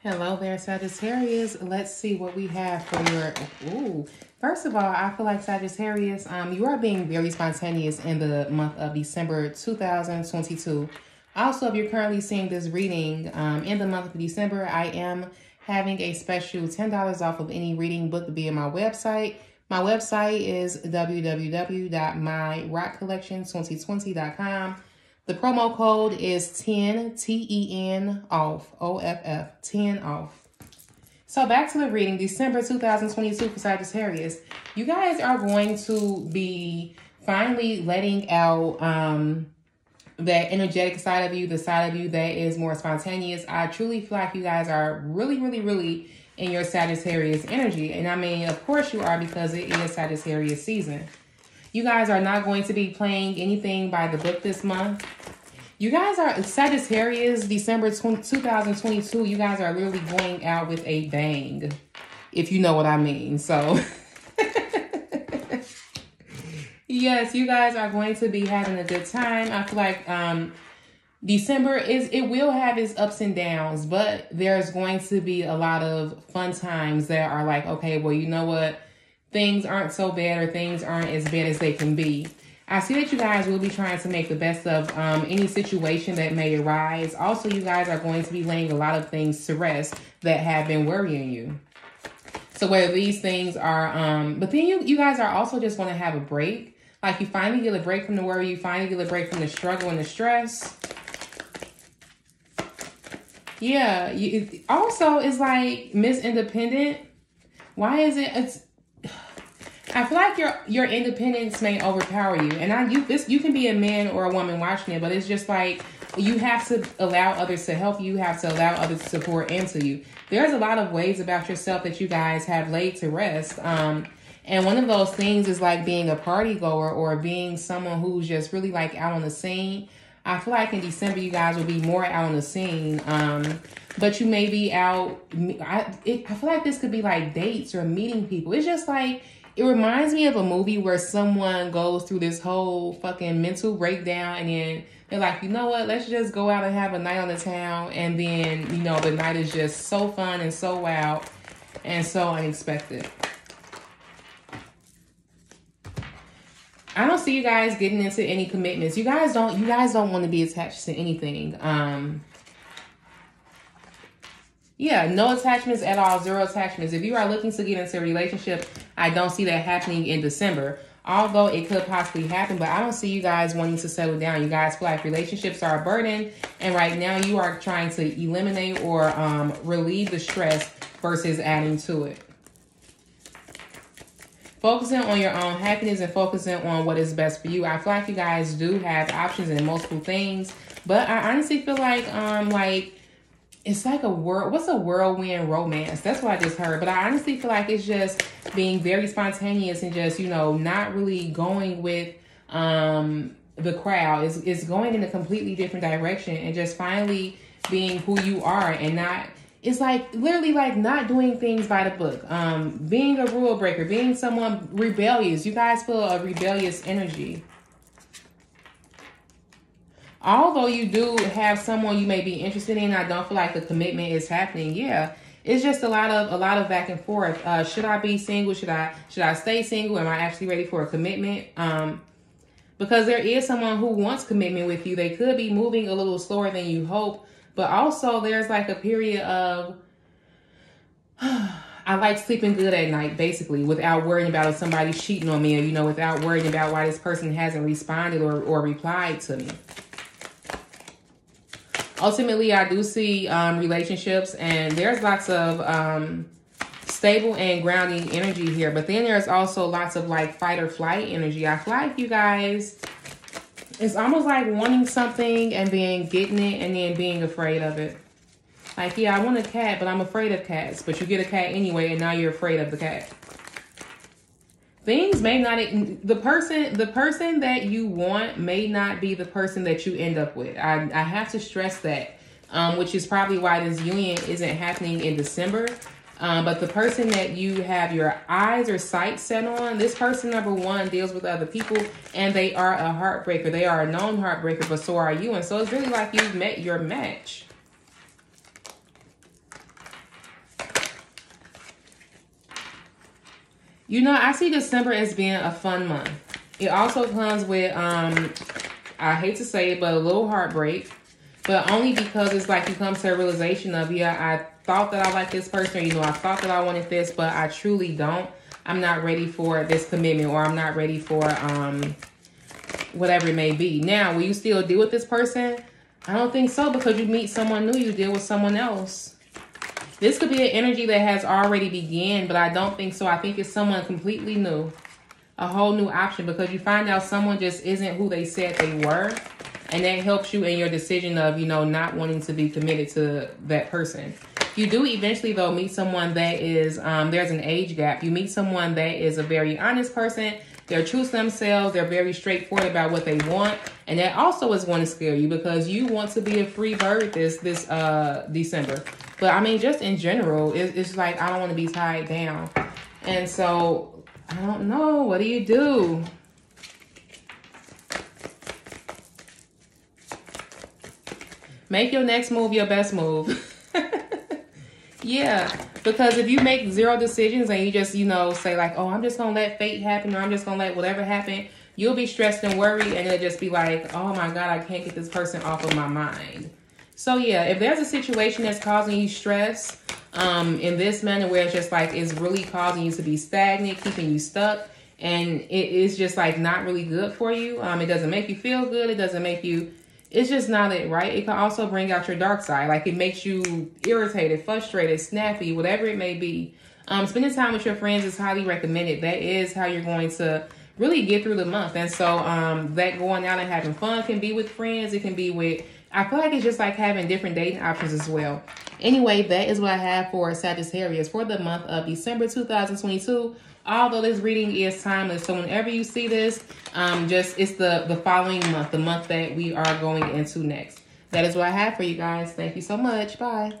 Hello there, Sagittarius. Let's see what we have for your. Ooh, first of all, I feel like Sagittarius, um, you are being very spontaneous in the month of December 2022. Also, if you're currently seeing this reading um, in the month of December, I am having a special $10 off of any reading book via my website. My website is www.myrockcollection2020.com. The promo code is 10 T E N off, O F F, 10 off. So back to the reading, December 2022 for Sagittarius. You guys are going to be finally letting out um that energetic side of you, the side of you that is more spontaneous. I truly feel like you guys are really, really, really in your Sagittarius energy. And I mean, of course you are because it is Sagittarius season. You guys are not going to be playing anything by the book this month. You guys are Sagittarius, December 20, 2022. You guys are literally going out with a bang, if you know what I mean. So, yes, you guys are going to be having a good time. I feel like um, December is it will have its ups and downs, but there's going to be a lot of fun times that are like, okay, well, you know what? things aren't so bad or things aren't as bad as they can be. I see that you guys will be trying to make the best of um, any situation that may arise. Also, you guys are going to be laying a lot of things to rest that have been worrying you. So whether these things are, um, but then you, you guys are also just going to have a break. Like you finally get a break from the worry, you finally get a break from the struggle and the stress. Yeah, you, also it's like Miss Independent. Why is it, it's, I feel like your your independence may overpower you, and I you this you can be a man or a woman watching it, but it's just like you have to allow others to help you. Have to allow others to support into you. There's a lot of ways about yourself that you guys have laid to rest. Um, and one of those things is like being a party goer or being someone who's just really like out on the scene. I feel like in December you guys will be more out on the scene. Um, but you may be out. I it, I feel like this could be like dates or meeting people. It's just like it reminds me of a movie where someone goes through this whole fucking mental breakdown and then they're like, you know what, let's just go out and have a night on the town. And then, you know, the night is just so fun and so wild and so unexpected. I don't see you guys getting into any commitments. You guys don't you guys don't want to be attached to anything. Um yeah, no attachments at all, zero attachments. If you are looking to get into a relationship, I don't see that happening in December. Although it could possibly happen, but I don't see you guys wanting to settle down. You guys feel like relationships are a burden, and right now you are trying to eliminate or um, relieve the stress versus adding to it. Focusing on your own happiness and focusing on what is best for you. I feel like you guys do have options in multiple things, but I honestly feel like um like it's like a world what's a whirlwind romance? That's what i just heard but i honestly feel like it's just being very spontaneous and just you know not really going with um the crowd. Is is going in a completely different direction and just finally being who you are and not it's like literally like not doing things by the book. Um being a rule breaker being someone rebellious. You guys feel a rebellious energy although you do have someone you may be interested in, I don't feel like the commitment is happening. Yeah, it's just a lot of a lot of back and forth. Uh, should I be single? Should I should I stay single? Am I actually ready for a commitment? Um, because there is someone who wants commitment with you. They could be moving a little slower than you hope, but also there's like a period of. I like sleeping good at night, basically, without worrying about if somebody's cheating on me, or you know, without worrying about why this person hasn't responded or, or replied to me ultimately, I do see um, relationships, and there's lots of um, stable and grounding energy here. But then there's also lots of like fight or flight energy. I feel like you guys, it's almost like wanting something and then getting it and then being afraid of it. Like, yeah, I want a cat, but I'm afraid of cats. But you get a cat anyway, and now you're afraid of the cat things may not the person the person that you want may not be the person that you end up with. I, I have to stress that um, which is probably why this union isn't happening in december. Um, but the person that you have your eyes or sight set on this person number one deals with other people and they are a heartbreaker. They are a known heartbreaker but so are you. And so it's really like you've met your match You know, I see December as being a fun month. It also comes with, um, I hate to say it, but a little heartbreak. But only because it's like you come to a realization of, yeah, I thought that I liked this person, or, you know, I thought that I wanted this, but I truly don't. I'm not ready for this commitment, or I'm not ready for um, whatever it may be. Now, will you still deal with this person? I don't think so because you meet someone new, you deal with someone else. This could be an energy that has already began, but I don't think so. I think it's someone completely new, a whole new option because you find out someone just isn't who they said they were. And that helps you in your decision of, you know, not wanting to be committed to that person. You do eventually, though, meet someone that is, um, there's an age gap. You meet someone that is a very honest person. They're true to themselves. They're very straightforward about what they want. And that also is going to scare you because you want to be a free bird this, this uh, December. But I mean, just in general, it, it's like I don't want to be tied down. And so, I don't know. What do you do? Make your next move your best move. yeah, because if you make zero decisions and you just, you know, say like, oh, I'm just going to let fate happen or I'm just going to let whatever happen, you'll be stressed and worried and it'll just be like, oh my God, I can't get this person off of my mind. So yeah, if there's a situation that's causing you stress um, in this manner where it's just like it's really causing you to be stagnant, keeping you stuck, and it is just like not really good for you. Um, it doesn't make you feel good. It doesn't make you. It's just not it, right? It can also bring out your dark side. Like it makes you irritated, frustrated, snappy, whatever it may be. Um, spending time with your friends is highly recommended. That is how you're going to really get through the month. And so um, that going out and having fun can be with friends. It can be with I feel like it's just like having different dating options as well. Anyway, that is what I have for Sagittarius for the month of December 2022. Although this reading is timeless, so whenever you see this, um, just it's the the following month, the month that we are going into next. That is what I have for you guys. Thank you so much. Bye.